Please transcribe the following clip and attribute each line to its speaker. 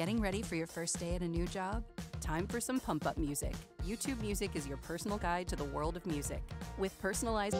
Speaker 1: Getting ready for your first day at a new job? Time for some pump up music. YouTube Music is your personal guide to the world of music. With personalized